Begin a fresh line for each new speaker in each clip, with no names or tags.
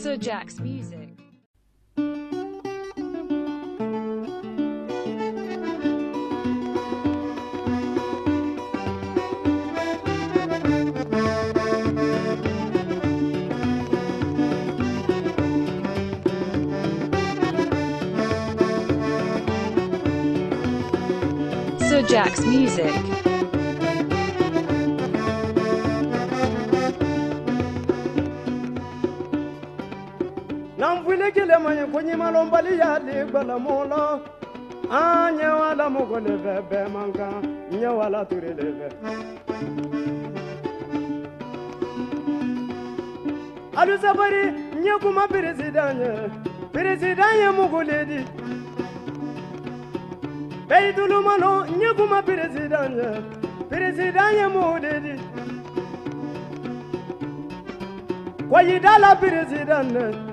So Djak's music. So Djak's music.
kilema ye ko ɲumanlɔnbali y'ale gbalamɔ la an ɲɛ wa lamɔgɔ le fɛ bɛɛ man kan ɲɛ wa lature le fɛ alu sabari ɲɛ kuma peresidan ye peresidan ye mugule di bɛyitulumalo ɲɛ kuma
peresidan ye peresidan
ye mugule di kɔyidala peresidan ne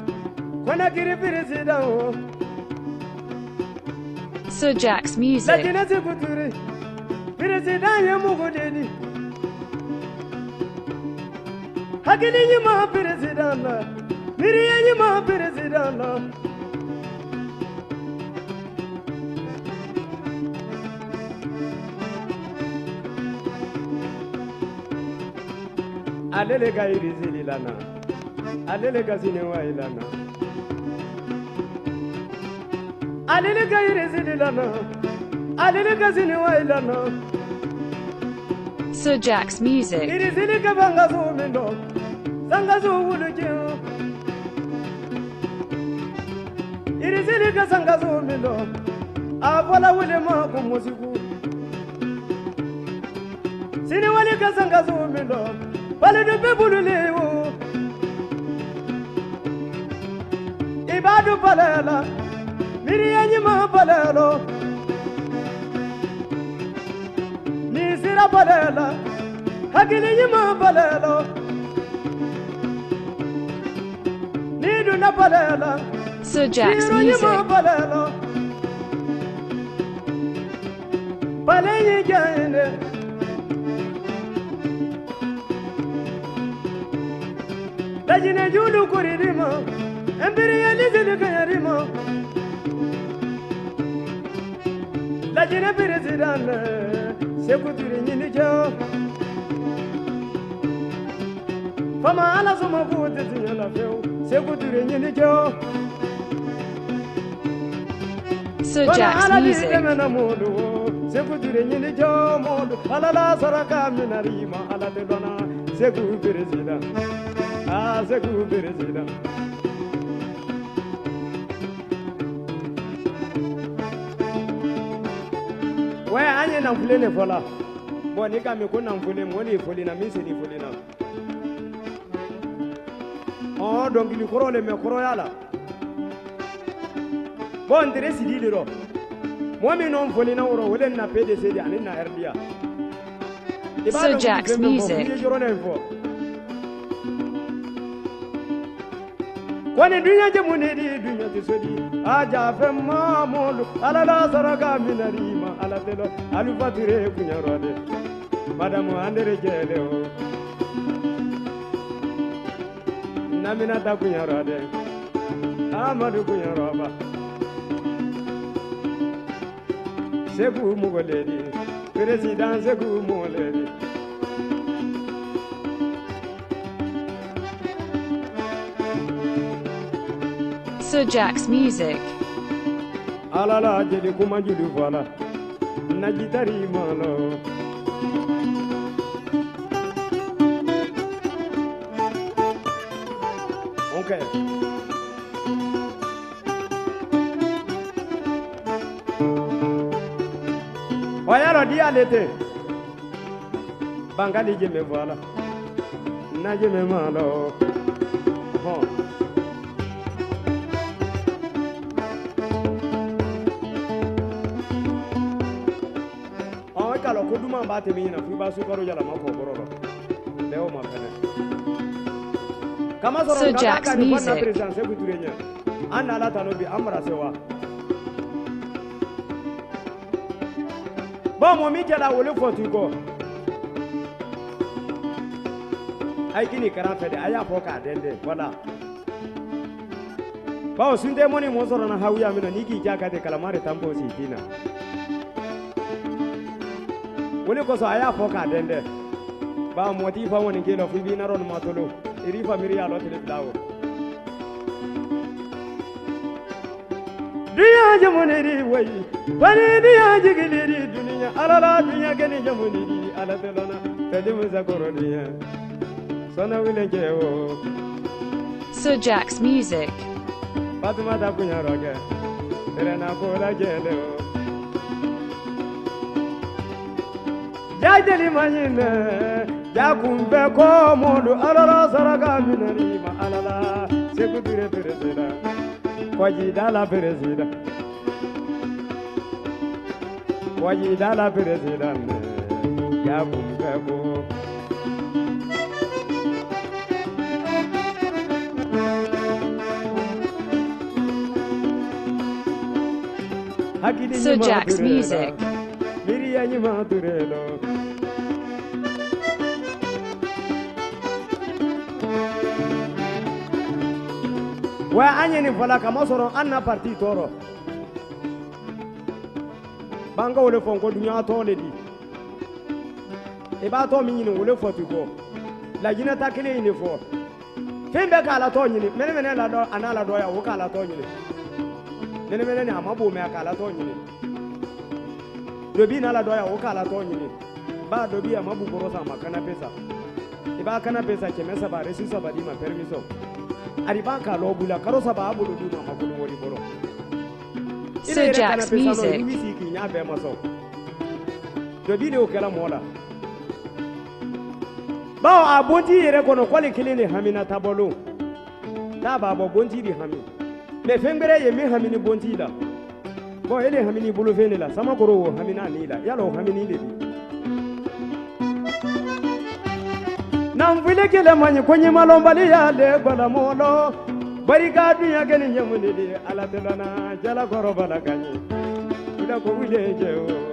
hakili nyima president la miri ye nyima president la alele ka irizili lana. Alele ka sinewa ilana alele ka irizili lana alele ka sinewa ilana
So Djak's music.
irizili ka banga zumindo sanga zuwuluki irizili ka sanga zumindo avola wulema kumusiku siniwali ka sanga zumindo balidu bebululiwu ibadu balela miriye nyima balelo nisira balela hakili nyima balelo niduna So Djak's
music.
balelo balenyi jayende lajine jundu kuridima empiriye lisili lajine nyini jo fama ala soma futi tinyala few sekutiri nyini jo So Djak's
music.
demena modu wo nyini jo modu ala la saraka ala te dona seku ah seku waya an ye nanfule ne fɔla bɔn ni ka mi ko nanfule mɔ de ye foli na min se ni foli na ɔn dɔnkili kɔrɔ le mɛ kɔrɔya la bɔn n tere sidi de rɔ mɔgɔ min nɔ foli na wɔrɔ o le na pdc de ani na rda i b'a
Sir
dɔn
Jack's
fɛn fɛn fɔ,
music.
n'i ye yɔrɔ in fɔ kɔni dunya jɛ mun de di dunya tɛ so di a ja fɛn mamadu ala la saraka minari lelo alufatire kuñarode madamu andere jeele o naminata kuñarode amadu kuñaroba segu mugo leydi segu mugo
Sir Jack's music.
alala jeli kuma juli fala najitarimano é. Olha, Oyaro dia lete Bangali jeme voilà Najeme malo Oh k'a lɔn ko duman b'a tɛmɛ ɲina fo i b'a sukaro yɛlɛma k'o kɔrɔ dɔn bɛɛ y'o ma fɛnɛ kama
Sir
sɔrɔ nka k'a nin fɔ na président Seku Ture ɲɛ an na ala tano bi an mara se wa. Bɔn mɔ min kɛra wele fɔ t'i kɔ a ye kini karan fɛ de a y'a fɔ k'a dɛn dɛ voilà bawo sunte moni mo sɔrɔ na hawuya min na n'i k'i ja ka ten kalamari tan b'o si tin na o de kosɔn a y'a fɔ k'a dɛn dɛ ba mɔgɔ fa mɔni k'e la i b'i narɔ nin ma tolo iri fa miiri y'a lɔ tile fila o dunya jamuniri wayi bani dunya jigiliri duniya ala la dunya gani jamuniri ala telona fɛdi musa kɔrɔ dunya sɔnna wile
So Djak's music.
Fatumata kunyarɔ kɛ serena ko la jɛlɛ o jajeli ma ɲinɛ ja kun bɛ ko mɔdu ala saraka minɛni ma ala la segu ture peresera kɔjida la peresera kɔjida la ja kun bɛ ko
So
Djak's
music.
Ɲuman turelo wa an ye nin fɔla kama sɔrɔ an na parti tɔɔrɔ b'an ka wele fɔ ko dunuya tɔ le di. I b'a tɔ min ɲini wele fɔ ti kɔ laginɛ ta kelen in de fɔ fɛn bɛɛ k'a la tɔ ɲini mɛnɛmɛnɛ la dɔ a n'a la dɔ ya o k'a la tɔ ɲini mɛnɛmɛnɛ ni a ma bon mɛ a k'a la tɔ ɲini dobi na la doya o kala to nyini ba dobi ya mabu goro sa makana pesa. Iba kana pesa keme saba resi saba di ma permiso. Ari ba ka lo bula karo saba abulu di ma makulu wori
boro
so
jack's music.
ni wisi ki nya be maso. Dobi de o kala mola. Bawo a bonti yɛrɛ kɔnɔ kɔli kelen hamina tabɔlon n'a b'a bɔ bonti de hami. Mɛ fɛn ye min hami bonti la bon ele hamini bolofen de la samakɔrɔ o hamina ni la yalo hamini de bi. Nanfili kelemanyi koɲimalombaliya le jala koro bala ɲemuni ila ko wile je o